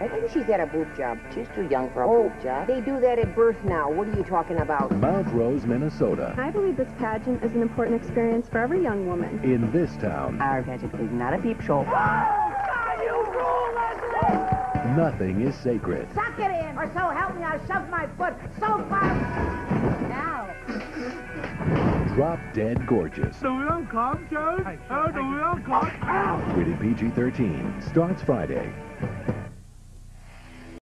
I think she's had a boob job. She's too young for a Oh, boob job. they do that at birth now. What are you talking about? Mount Rose, Minnesota. I believe this pageant is an important experience for every young woman. In this town, Our pageant is not a peep show. Oh, nothing is sacred. Suck it in, or so help me, I'll shove my foot so far. Now. Drop dead gorgeous. The real cop, Joe? Oh, the real cop. Rated PG 13. Starts Friday.